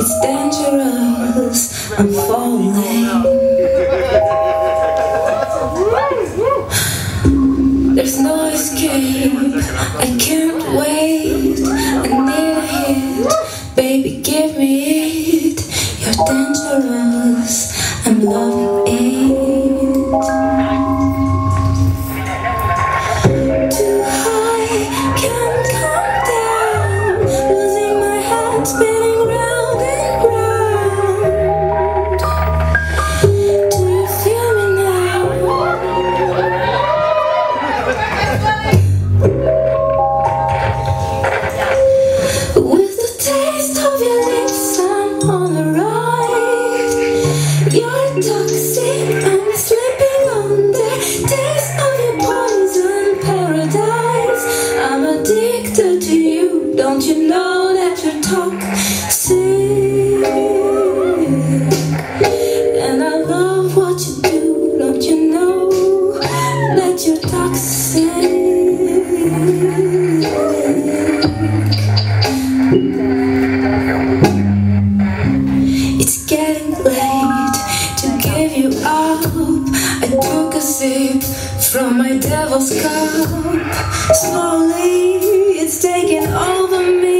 It's dangerous, I'm falling. There's no escape, I can't wait. I need a hit, baby, give me it. You're dangerous, I'm loving it. Don't you don't you know that you're toxic? Sip from my devil's cup. Slowly, it's taking over me.